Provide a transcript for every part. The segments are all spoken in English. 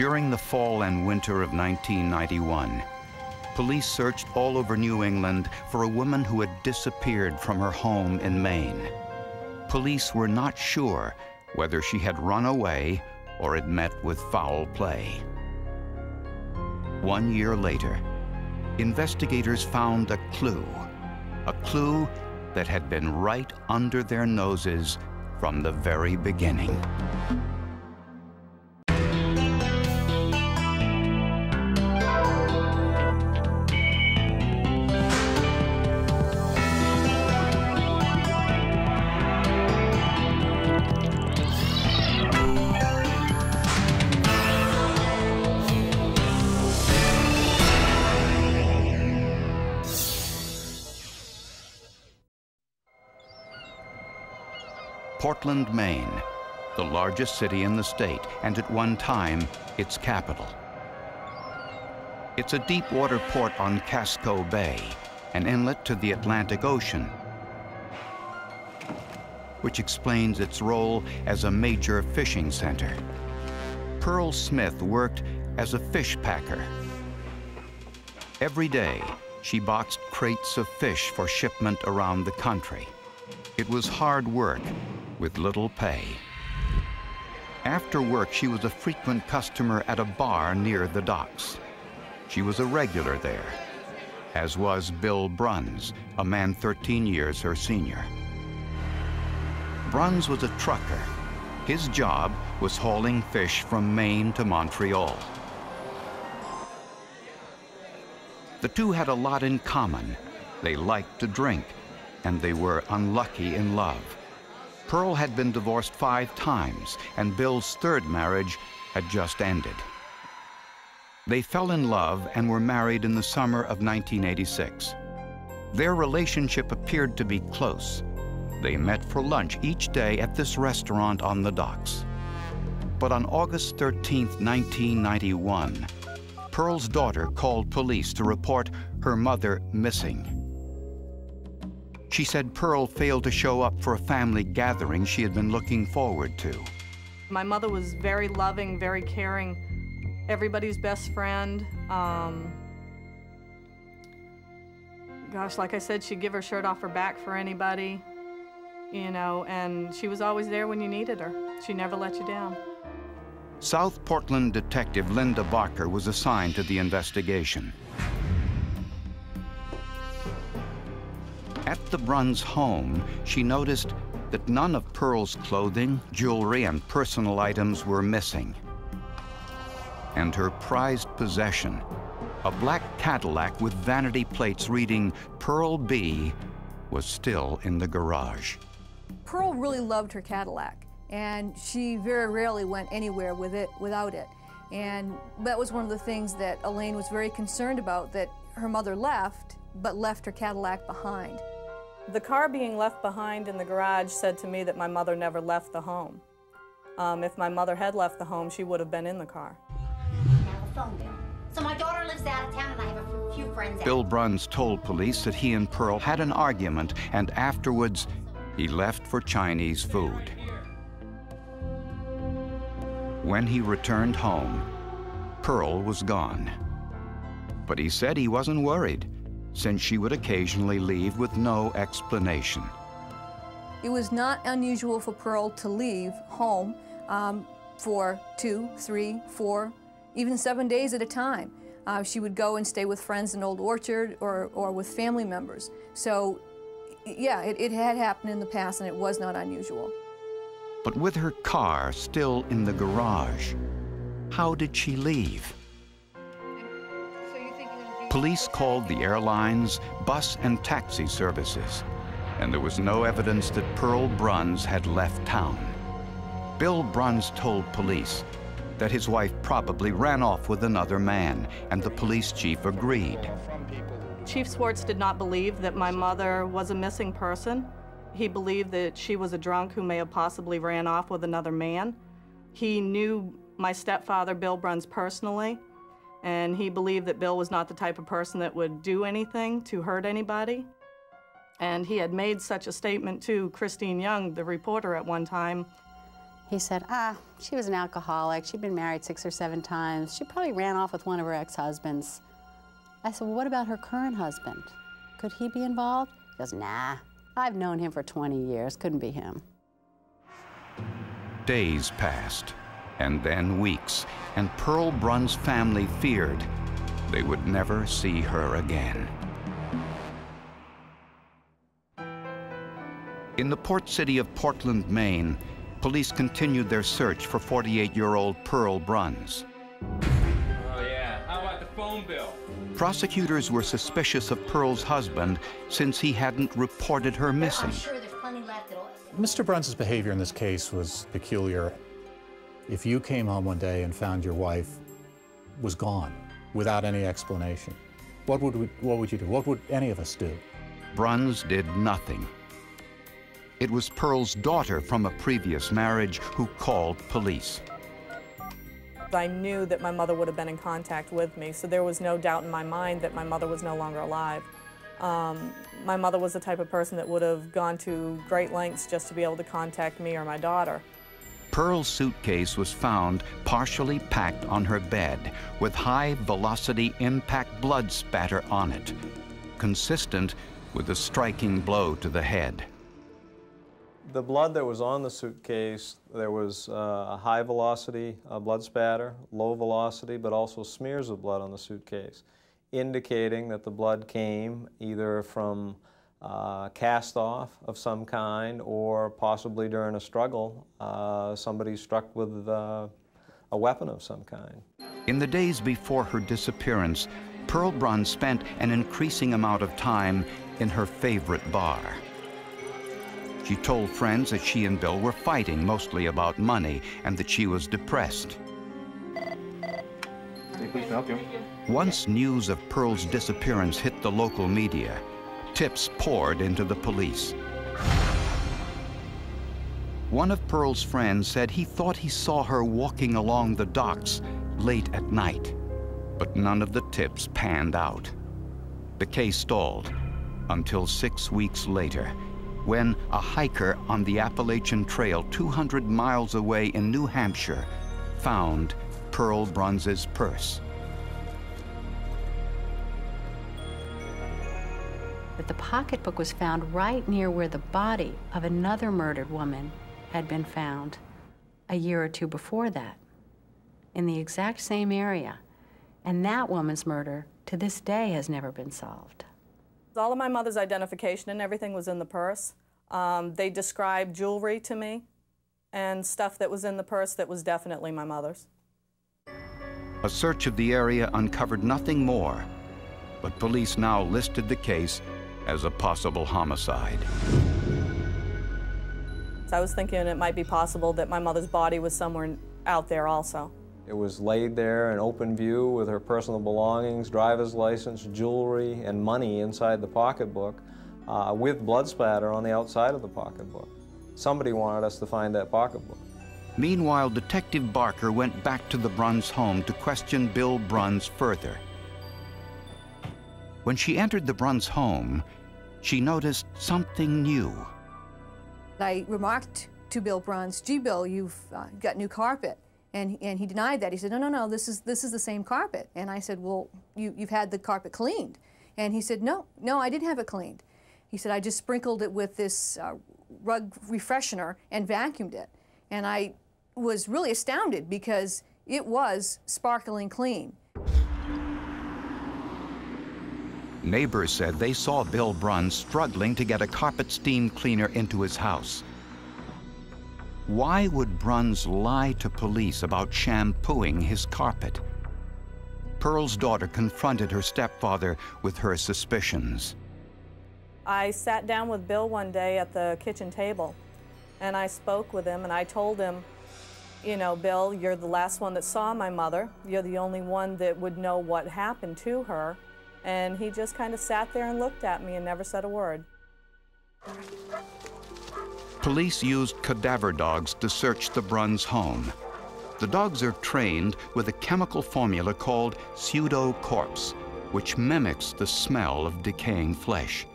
During the fall and winter of 1991, police searched all over New England for a woman who had disappeared from her home in Maine. Police were not sure whether she had run away or had met with foul play. One year later, investigators found a clue, a clue that had been right under their noses from the very beginning. Portland, Maine, the largest city in the state, and at one time, its capital. It's a deep water port on Casco Bay, an inlet to the Atlantic Ocean, which explains its role as a major fishing center. Pearl Smith worked as a fish packer. Every day, she boxed crates of fish for shipment around the country. It was hard work, with little pay. After work, she was a frequent customer at a bar near the docks. She was a regular there, as was Bill Bruns, a man 13 years her senior. Bruns was a trucker. His job was hauling fish from Maine to Montreal. The two had a lot in common. They liked to drink, and they were unlucky in love. Pearl had been divorced five times, and Bill's third marriage had just ended. They fell in love and were married in the summer of 1986. Their relationship appeared to be close. They met for lunch each day at this restaurant on the docks. But on August 13, 1991, Pearl's daughter called police to report her mother missing. She said Pearl failed to show up for a family gathering she had been looking forward to. My mother was very loving, very caring, everybody's best friend. Um, gosh, like I said, she'd give her shirt off her back for anybody, you know, and she was always there when you needed her. She never let you down. South Portland detective Linda Barker was assigned to the investigation. At the Bruns home, she noticed that none of Pearl's clothing, jewelry, and personal items were missing. And her prized possession, a black Cadillac with vanity plates reading Pearl B, was still in the garage. Pearl really loved her Cadillac, and she very rarely went anywhere with it without it. And that was one of the things that Elaine was very concerned about, that her mother left, but left her Cadillac behind. The car being left behind in the garage said to me that my mother never left the home. Um, if my mother had left the home, she would have been in the car. So my daughter lives out of town and I have a few friends Bill Bruns told police that he and Pearl had an argument and afterwards he left for Chinese food. When he returned home, Pearl was gone. But he said he wasn't worried since she would occasionally leave with no explanation. It was not unusual for Pearl to leave home um, for two, three, four, even seven days at a time. Uh, she would go and stay with friends in Old Orchard or, or with family members. So, yeah, it, it had happened in the past and it was not unusual. But with her car still in the garage, how did she leave? Police called the airline's bus and taxi services, and there was no evidence that Pearl Bruns had left town. Bill Bruns told police that his wife probably ran off with another man, and the police chief agreed. Chief Swartz did not believe that my mother was a missing person. He believed that she was a drunk who may have possibly ran off with another man. He knew my stepfather, Bill Bruns, personally, and he believed that Bill was not the type of person that would do anything to hurt anybody. And he had made such a statement to Christine Young, the reporter, at one time. He said, ah, she was an alcoholic. She'd been married six or seven times. She probably ran off with one of her ex-husbands. I said, well, what about her current husband? Could he be involved? He goes, nah, I've known him for 20 years. Couldn't be him. Days passed, and then weeks, and Pearl Bruns' family feared they would never see her again. In the port city of Portland, Maine, police continued their search for 48-year-old Pearl Bruns. Oh, yeah. How about the phone bill? Prosecutors were suspicious of Pearl's husband since he hadn't reported her missing. I'm sure there's plenty left at all. Mr. Bruns' behavior in this case was peculiar. If you came home one day and found your wife was gone without any explanation, what would, we, what would you do? What would any of us do? Bruns did nothing. It was Pearl's daughter from a previous marriage who called police. I knew that my mother would have been in contact with me, so there was no doubt in my mind that my mother was no longer alive. Um, my mother was the type of person that would have gone to great lengths just to be able to contact me or my daughter. Pearl's suitcase was found partially packed on her bed with high velocity impact blood spatter on it, consistent with a striking blow to the head. The blood that was on the suitcase, there was uh, a high velocity uh, blood spatter, low velocity, but also smears of blood on the suitcase, indicating that the blood came either from uh, cast off of some kind or possibly during a struggle, uh, somebody struck with uh, a weapon of some kind. In the days before her disappearance, Pearl Bruns spent an increasing amount of time in her favorite bar. She told friends that she and Bill were fighting mostly about money and that she was depressed. please help you. Once news of Pearl's disappearance hit the local media, tips poured into the police. One of Pearl's friends said he thought he saw her walking along the docks late at night, but none of the tips panned out. The case stalled until six weeks later when a hiker on the Appalachian Trail 200 miles away in New Hampshire found Pearl Bruns's purse. The pocketbook was found right near where the body of another murdered woman had been found a year or two before that, in the exact same area. And that woman's murder, to this day, has never been solved. All of my mother's identification and everything was in the purse. Um, they described jewelry to me and stuff that was in the purse that was definitely my mother's. A search of the area uncovered nothing more, but police now listed the case as a possible homicide. I was thinking it might be possible that my mother's body was somewhere out there also. It was laid there in open view with her personal belongings, driver's license, jewelry, and money inside the pocketbook uh, with blood spatter on the outside of the pocketbook. Somebody wanted us to find that pocketbook. Meanwhile, Detective Barker went back to the Bruns' home to question Bill Bruns further. When she entered the Bruns' home, she noticed something new. I remarked to Bill Bruns, gee, Bill, you've uh, got new carpet. And, and he denied that. He said, no, no, no, this is, this is the same carpet. And I said, well, you, you've had the carpet cleaned. And he said, no, no, I didn't have it cleaned. He said, I just sprinkled it with this uh, rug refreshener and vacuumed it. And I was really astounded because it was sparkling clean. Neighbors said they saw Bill Bruns struggling to get a carpet steam cleaner into his house. Why would Bruns lie to police about shampooing his carpet? Pearl's daughter confronted her stepfather with her suspicions. I sat down with Bill one day at the kitchen table and I spoke with him and I told him, you know, Bill, you're the last one that saw my mother. You're the only one that would know what happened to her. And he just kind of sat there and looked at me and never said a word. Police used cadaver dogs to search the Bruns home. The dogs are trained with a chemical formula called pseudocorpse, which mimics the smell of decaying flesh.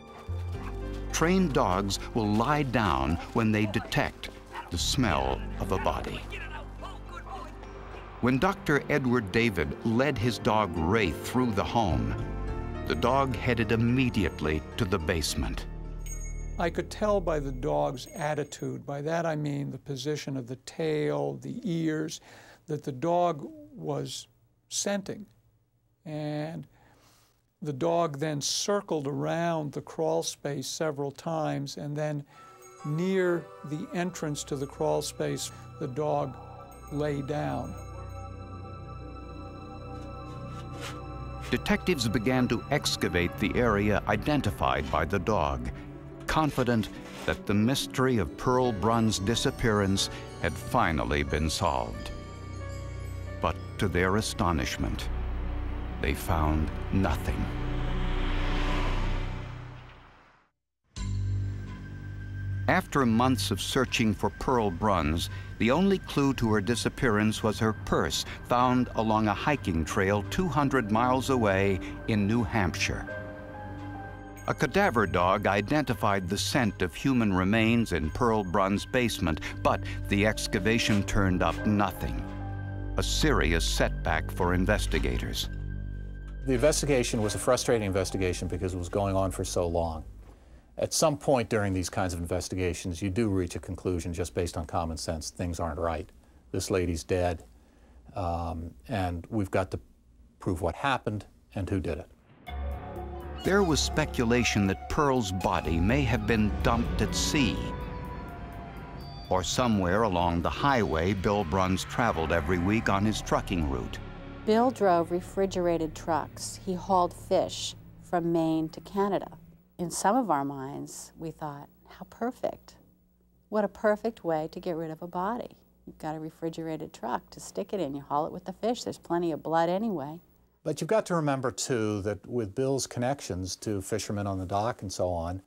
Trained dogs will lie down when they detect the smell of a body. When Dr. Edward David led his dog Wraith through the home, the dog headed immediately to the basement. I could tell by the dog's attitude, by that I mean the position of the tail, the ears, that the dog was scenting. And the dog then circled around the crawl space several times, and then near the entrance to the crawl space, the dog lay down. Detectives began to excavate the area identified by the dog, confident that the mystery of Pearl Bruns' disappearance had finally been solved. But to their astonishment, they found nothing. After months of searching for Pearl Bruns, the only clue to her disappearance was her purse found along a hiking trail 200 miles away in New Hampshire. A cadaver dog identified the scent of human remains in Pearl Bruns' basement, but the excavation turned up nothing. A serious setback for investigators. The investigation was a frustrating investigation because it was going on for so long. At some point during these kinds of investigations, you do reach a conclusion just based on common sense. Things aren't right. This lady's dead, um, and we've got to prove what happened and who did it. There was speculation that Pearl's body may have been dumped at sea or somewhere along the highway Bill Bruns traveled every week on his trucking route. Bill drove refrigerated trucks. He hauled fish from Maine to Canada. In some of our minds, we thought, how perfect. What a perfect way to get rid of a body. You've got a refrigerated truck to stick it in. You haul it with the fish. There's plenty of blood anyway. But you've got to remember, too, that with Bill's connections to fishermen on the dock and so on,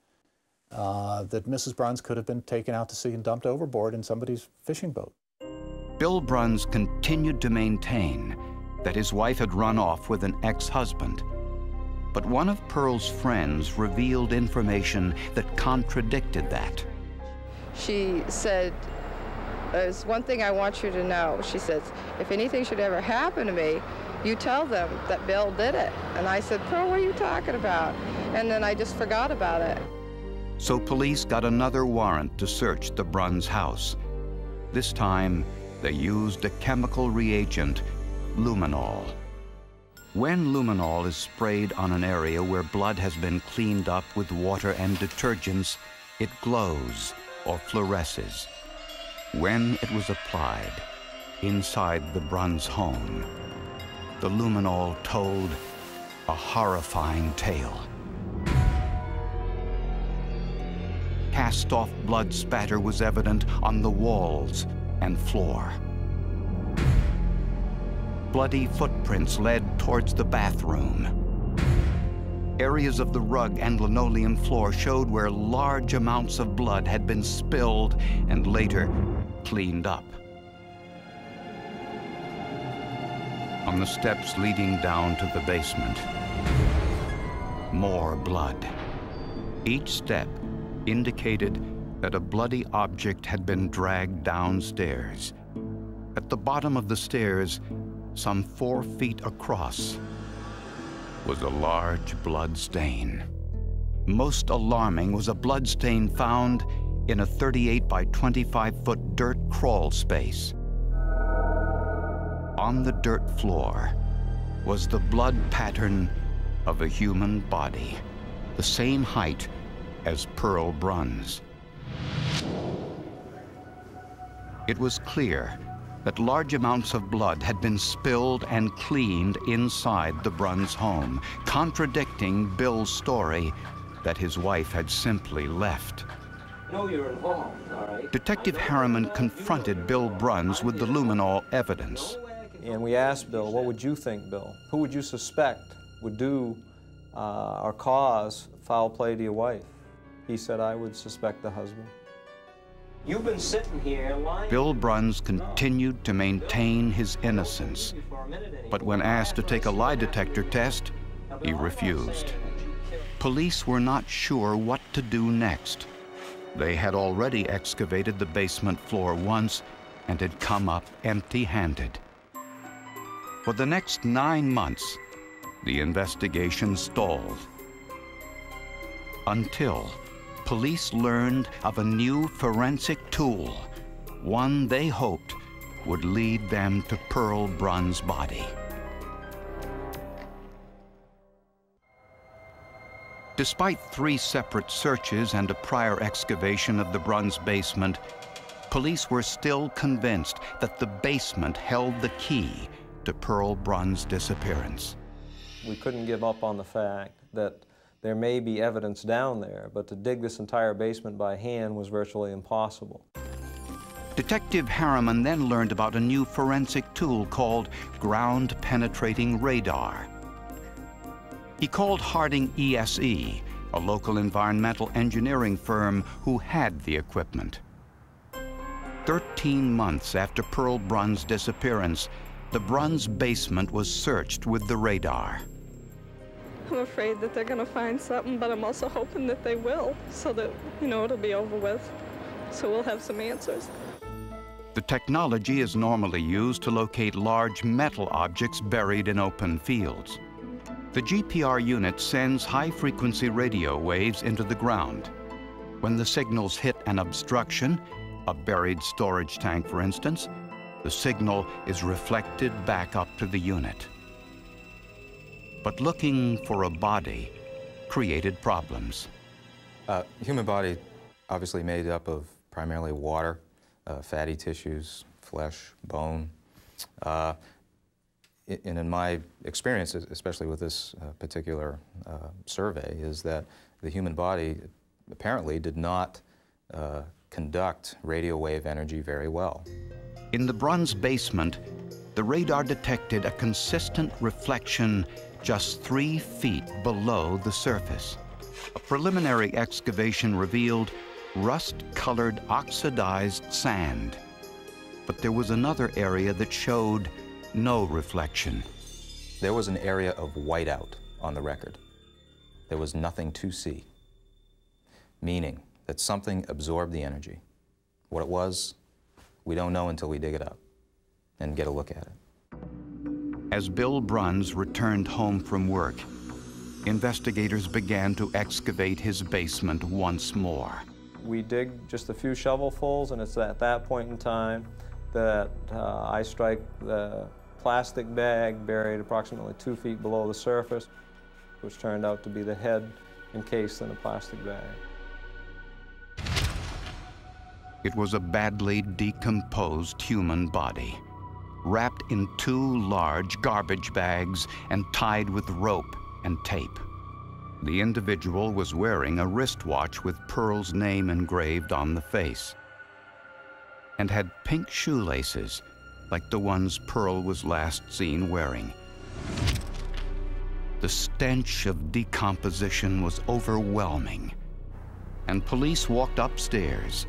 uh, that Mrs. Bruns could have been taken out to sea and dumped overboard in somebody's fishing boat. Bill Bruns continued to maintain that his wife had run off with an ex-husband. But one of Pearl's friends revealed information that contradicted that. She said, there's one thing I want you to know. She says, if anything should ever happen to me, you tell them that Bill did it. And I said, Pearl, what are you talking about? And then I just forgot about it. So police got another warrant to search the Bruns house. This time, they used a chemical reagent luminol. When luminol is sprayed on an area where blood has been cleaned up with water and detergents, it glows or fluoresces. When it was applied inside the Bruns home, the luminol told a horrifying tale. Cast-off blood spatter was evident on the walls and floor. Bloody footprints led towards the bathroom. Areas of the rug and linoleum floor showed where large amounts of blood had been spilled and later cleaned up. On the steps leading down to the basement, more blood. Each step indicated that a bloody object had been dragged downstairs. At the bottom of the stairs, some four feet across, was a large blood stain. Most alarming was a blood stain found in a 38 by 25 foot dirt crawl space. On the dirt floor was the blood pattern of a human body, the same height as Pearl Bruns. It was clear that large amounts of blood had been spilled and cleaned inside the Bruns home, contradicting Bill's story that his wife had simply left. know you're involved, all right? Detective Harriman confronted Bill Bruns with the luminol evidence. And we asked Bill, what would you think, Bill? Who would you suspect would do uh, or cause foul play to your wife? He said, I would suspect the husband. You've been sitting here lying. Bill Bruns continued to maintain his innocence, but when asked to take a lie detector test, he refused. Police were not sure what to do next. They had already excavated the basement floor once and had come up empty-handed. For the next nine months, the investigation stalled. Until police learned of a new forensic tool, one they hoped would lead them to Pearl Bruns' body. Despite three separate searches and a prior excavation of the Bruns' basement, police were still convinced that the basement held the key to Pearl Bruns' disappearance. We couldn't give up on the fact that there may be evidence down there, but to dig this entire basement by hand was virtually impossible. Detective Harriman then learned about a new forensic tool called ground penetrating radar. He called Harding ESE, a local environmental engineering firm who had the equipment. Thirteen months after Pearl Bruns' disappearance, the Bruns' basement was searched with the radar. I'm afraid that they're going to find something, but I'm also hoping that they will, so that, you know, it'll be over with. So we'll have some answers. The technology is normally used to locate large metal objects buried in open fields. The GPR unit sends high-frequency radio waves into the ground. When the signals hit an obstruction, a buried storage tank for instance, the signal is reflected back up to the unit. But looking for a body created problems. Uh, human body obviously made up of primarily water, uh, fatty tissues, flesh, bone. Uh, and in my experience, especially with this uh, particular uh, survey, is that the human body apparently did not uh, conduct radio wave energy very well. In the Bruns' basement, the radar detected a consistent reflection just three feet below the surface. A preliminary excavation revealed rust-colored oxidized sand. But there was another area that showed no reflection. There was an area of whiteout on the record. There was nothing to see, meaning that something absorbed the energy. What it was, we don't know until we dig it up and get a look at it. As Bill Bruns returned home from work, investigators began to excavate his basement once more. We dig just a few shovelfuls, and it's at that point in time that uh, I strike the plastic bag buried approximately two feet below the surface, which turned out to be the head encased in a plastic bag. It was a badly decomposed human body, wrapped in two large garbage bags and tied with rope and tape. The individual was wearing a wristwatch with Pearl's name engraved on the face and had pink shoelaces like the ones Pearl was last seen wearing. The stench of decomposition was overwhelming, and police walked upstairs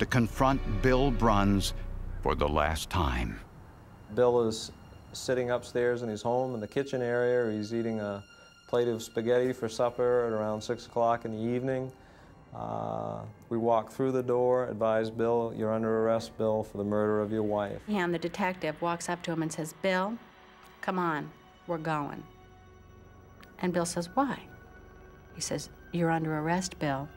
to confront Bill Bruns for the last time. Bill is sitting upstairs in his home in the kitchen area. He's eating a plate of spaghetti for supper at around 6 o'clock in the evening. Uh, we walk through the door, advise Bill, you're under arrest, Bill, for the murder of your wife. And the detective walks up to him and says, Bill, come on, we're going. And Bill says, why? He says, you're under arrest, Bill.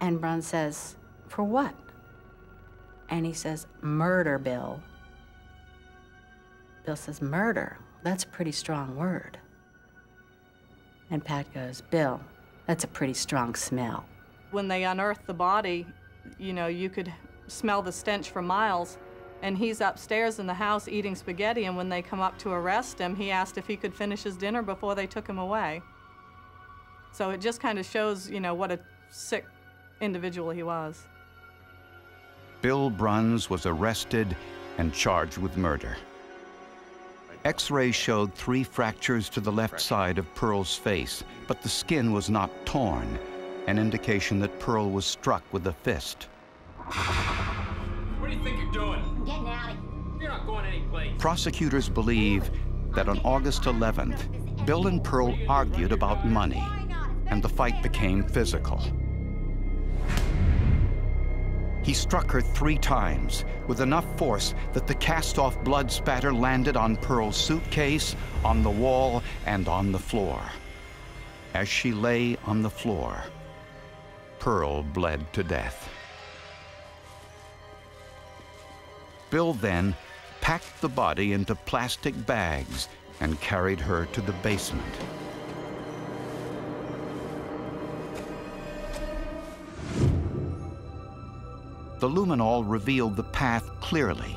And Bruns says, for what? And he says, murder, Bill. Bill says, murder? That's a pretty strong word. And Pat goes, Bill, that's a pretty strong smell. When they unearthed the body, you know, you could smell the stench for miles. And he's upstairs in the house eating spaghetti, and when they come up to arrest him, he asked if he could finish his dinner before they took him away. So it just kind of shows, you know, what a sick individual he was. Bill Bruns was arrested and charged with murder. X-rays showed three fractures to the left side of Pearl's face, but the skin was not torn, an indication that Pearl was struck with a fist. What do you think you're doing? I'm getting out of here. You're not going anyplace. Prosecutors believe that on August 11th, Bill and Pearl argued about money, and the fight became physical. He struck her three times with enough force that the cast-off blood spatter landed on Pearl's suitcase, on the wall, and on the floor. As she lay on the floor, Pearl bled to death. Bill then packed the body into plastic bags and carried her to the basement. The luminol revealed the path clearly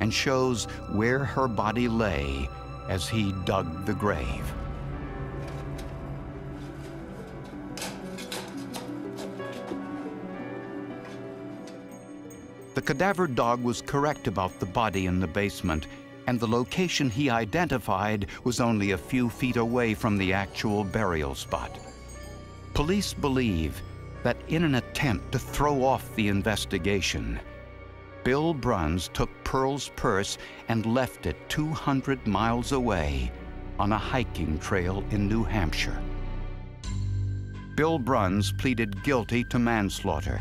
and shows where her body lay as he dug the grave. The cadaver dog was correct about the body in the basement, and the location he identified was only a few feet away from the actual burial spot. Police believe that in an attempt to throw off the investigation, Bill Bruns took Pearl's purse and left it 200 miles away on a hiking trail in New Hampshire. Bill Bruns pleaded guilty to manslaughter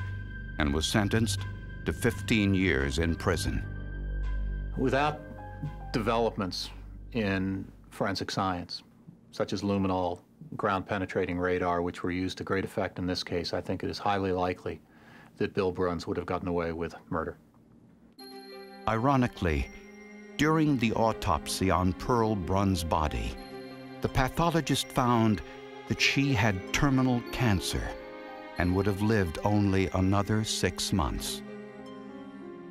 and was sentenced to 15 years in prison. Without developments in forensic science, such as luminol, ground penetrating radar, which were used to great effect in this case, I think it is highly likely that Bill Bruns would have gotten away with murder. Ironically, during the autopsy on Pearl Bruns' body, the pathologist found that she had terminal cancer and would have lived only another six months.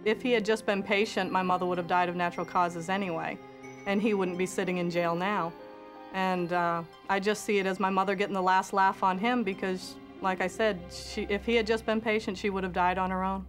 If he had just been patient, my mother would have died of natural causes anyway, and he wouldn't be sitting in jail now. And uh, I just see it as my mother getting the last laugh on him because, like I said, she, if he had just been patient, she would have died on her own.